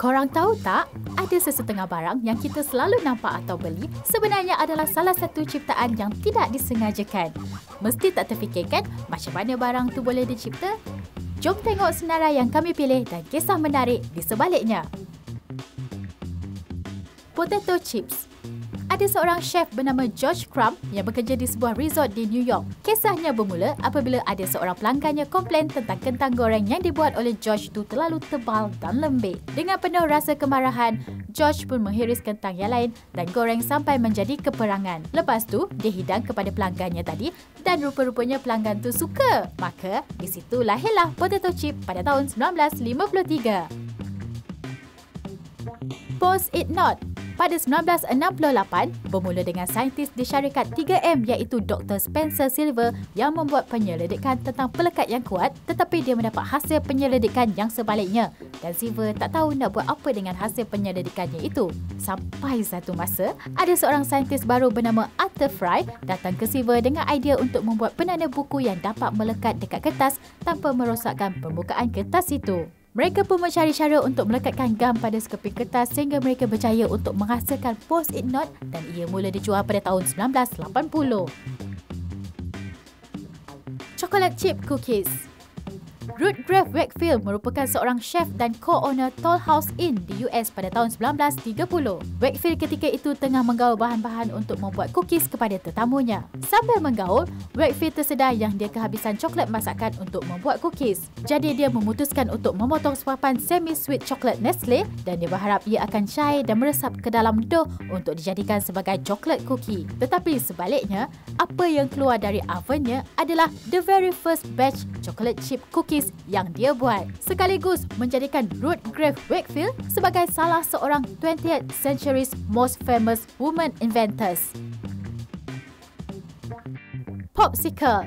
Korang tahu tak, ada sesetengah barang yang kita selalu nampak atau beli sebenarnya adalah salah satu ciptaan yang tidak disengajakan. Mesti tak terfikirkan macam mana barang tu boleh dicipta? Jom tengok senarai yang kami pilih dan kisah menarik di sebaliknya. Potato chips ada seorang chef bernama George Crumb yang bekerja di sebuah resort di New York. Kisahnya bermula apabila ada seorang pelanggannya komplain tentang kentang goreng yang dibuat oleh George itu terlalu tebal dan lembik. Dengan penuh rasa kemarahan, George pun menghiris kentang yang lain dan goreng sampai menjadi keperangan. Lepas tu, dia hidang kepada pelanggannya tadi dan rupa-rupanya pelanggan tu suka. Maka, di situ lahirlah potato chip pada tahun 1953. Post It Not pada 1968 bermula dengan saintis di syarikat 3M iaitu Dr. Spencer Silver yang membuat penyelidikan tentang pelekat yang kuat tetapi dia mendapat hasil penyelidikan yang sebaliknya dan Silver tak tahu nak buat apa dengan hasil penyelidikannya itu. Sampai satu masa, ada seorang saintis baru bernama Arthur Fry datang ke Silver dengan idea untuk membuat penanda buku yang dapat melekat dekat kertas tanpa merosakkan permukaan kertas itu. Mereka pun mencari cara untuk melekatkan gam pada sekeping kertas sehingga mereka berjaya untuk menghasilkan post-it note dan ia mula dijual pada tahun 1980. Chocolate chip cookies Rutger Wakefield merupakan seorang chef dan co-owner Toll House Inn di US pada tahun 1930. Wakefield ketika itu tengah menggaul bahan-bahan untuk membuat cookies kepada tetamunya. Sambil menggaul, Wakefield tersedar yang dia kehabisan coklat masakan untuk membuat cookies. Jadi dia memutuskan untuk memotong sepapan semi-sweet coklat Nestle dan dia berharap ia akan cair dan meresap ke dalam dough untuk dijadikan sebagai coklat cookie. Tetapi sebaliknya, apa yang keluar dari ovennya adalah the very first batch chocolate chip cookies yang dia buat. Sekaligus menjadikan Ruth Grave Wakefield sebagai salah seorang 20th century's most famous woman inventors. Popsicle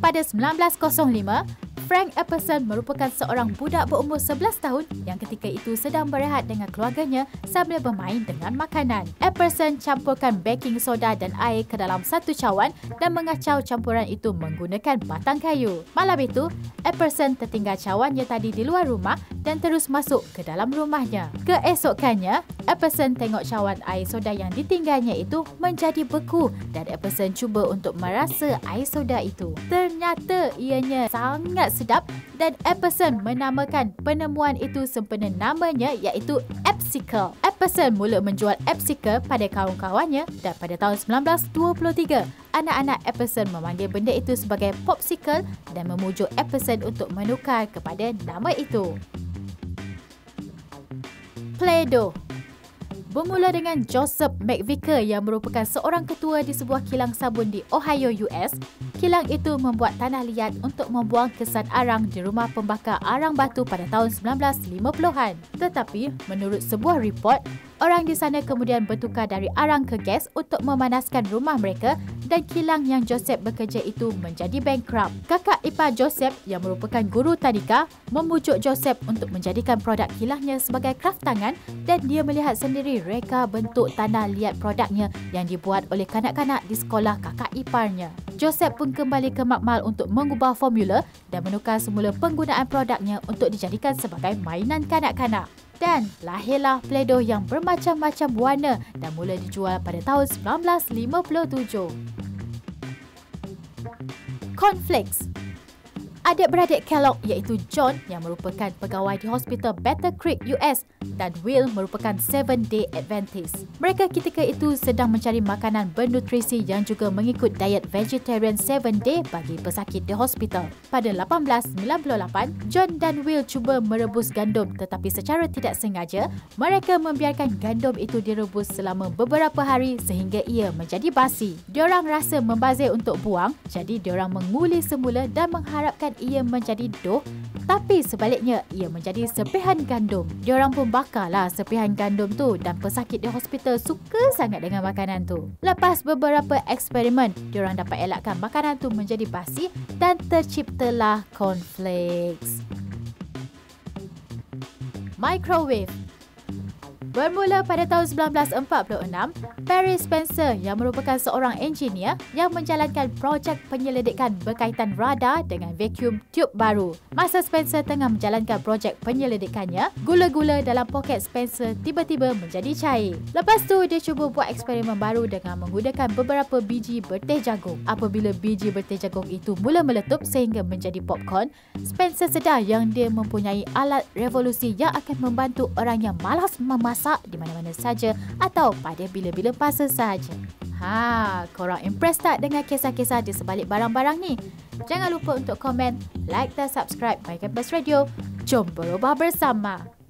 Pada 1905, Frank Epperson merupakan seorang budak berumur 11 tahun yang ketika itu sedang berehat dengan keluarganya sambil bermain dengan makanan. Epperson campurkan baking soda dan air ke dalam satu cawan dan mengacau campuran itu menggunakan batang kayu. Malam itu, Epperson tertinggal cawannya tadi di luar rumah dan terus masuk ke dalam rumahnya. Keesokannya, Epperson tengok cawan air soda yang ditinggalnya itu menjadi beku dan Epperson cuba untuk merasa air soda itu. Ternyata ianya sangat sedap dan Epperson menamakan penemuan itu sempena namanya iaitu Epsicle. Epperson mula menjual Epsicle pada kawan-kawannya dan pada tahun 1923, anak-anak Epperson memanggil benda itu sebagai Popsicle dan memujuk Epperson untuk menukar kepada nama itu. Play-Doh bermula dengan Joseph McVicker yang merupakan seorang ketua di sebuah kilang sabun di Ohio, US. Kilang itu membuat tanah liat untuk membuang kesan arang di rumah pembakar arang batu pada tahun 1950-an. Tetapi, menurut sebuah report, Orang di sana kemudian bertukar dari arang ke gas untuk memanaskan rumah mereka dan kilang yang Joseph bekerja itu menjadi bankrupt. Kakak ipar Joseph yang merupakan guru tadika memujuk Joseph untuk menjadikan produk kilangnya sebagai kraft tangan dan dia melihat sendiri reka bentuk tanah liat produknya yang dibuat oleh kanak-kanak di sekolah kakak iparnya. Joseph pun kembali ke Makmal untuk mengubah formula dan menukar semula penggunaan produknya untuk dijadikan sebagai mainan kanak-kanak dan lahirlah pledo yang bermacam-macam warna dan mula dijual pada tahun 1957. Cornflakes Adik-beradik Kellogg iaitu John yang merupakan pegawai di Hospital Battle Creek US dan Will merupakan Seven Day Adventist. Mereka ketika itu sedang mencari makanan bernutrisi yang juga mengikut diet vegetarian Seven Day bagi pesakit di hospital. Pada 1898, John dan Will cuba merebus gandum tetapi secara tidak sengaja, mereka membiarkan gandum itu direbus selama beberapa hari sehingga ia menjadi basi. Diorang rasa membazir untuk buang, jadi diorang menguli semula dan mengharapkan ia menjadi doh tapi sebaliknya ia menjadi sepihan gandum. Diorang pun bakarlah sepihan gandum tu dan pesakit di hospital suka sangat dengan makanan tu. Lepas beberapa eksperimen, diorang dapat elakkan makanan tu menjadi basi dan terciptalah cornflakes. Microwave Bermula pada tahun 1946, Perry Spencer yang merupakan seorang engineer yang menjalankan projek penyelidikan berkaitan radar dengan vacuum tube baru. Masa Spencer tengah menjalankan projek penyelidikannya, gula-gula dalam poket Spencer tiba-tiba menjadi cair. Lepas tu, dia cuba buat eksperimen baru dengan menggunakan beberapa biji berteh jagung. Apabila biji berteh jagung itu mula meletup sehingga menjadi popcorn, Spencer sedar yang dia mempunyai alat revolusi yang akan membantu orang yang malas memasak masak di mana-mana saja atau pada bila-bila masa sahaja. Ha, korang impress tak dengan kisah-kisah di sebalik barang-barang ni? Jangan lupa untuk komen, like dan subscribe My Campus Radio. Jom berubah bersama.